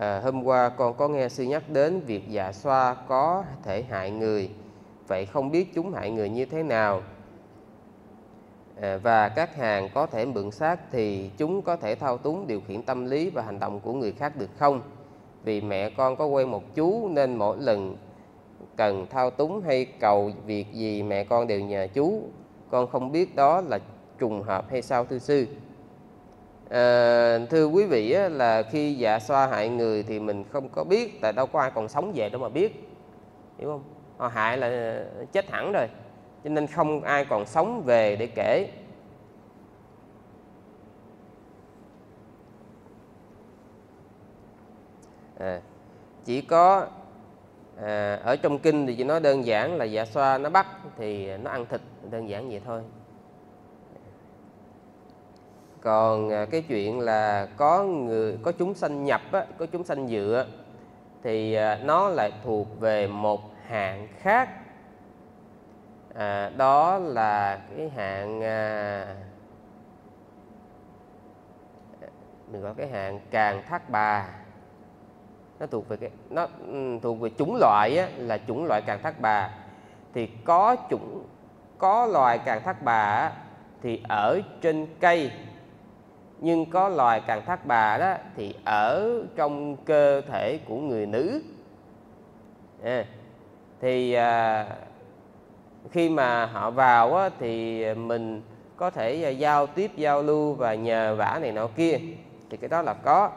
à, hôm qua con có nghe sư nhắc đến việc dạ xoa có thể hại người. Vậy không biết chúng hại người như thế nào? À, và các hàng có thể mượn xác thì chúng có thể thao túng điều khiển tâm lý và hành động của người khác được không? Vì mẹ con có quen một chú nên mỗi lần cần thao túng hay cầu việc gì mẹ con đều nhờ chú. Con không biết đó là trùng hợp hay sao thưa sư? À, thưa quý vị á, là khi dạ xoa hại người thì mình không có biết tại đâu có ai còn sống về đâu mà biết hiểu không? Họ hại là chết hẳn rồi cho nên không ai còn sống về để kể. À, chỉ có à, ở trong kinh thì chỉ nói đơn giản là dạ xoa nó bắt thì nó ăn thịt đơn giản vậy thôi còn à, cái chuyện là có người có chúng sanh nhập á, có chúng sanh dựa thì à, nó lại thuộc về một hạng khác. À, đó là cái hạng à, mình gọi cái hạng càng thác bà. Nó thuộc về cái nó ừ, thuộc về chủng loại á, là chủng loại càng thác bà. Thì có chủng có loài càng thác bà á, thì ở trên cây nhưng có loài càng thác bà đó thì ở trong cơ thể của người nữ. À, thì à, khi mà họ vào á, thì mình có thể à, giao tiếp giao lưu và nhờ vả này nọ kia. Thì cái đó là có.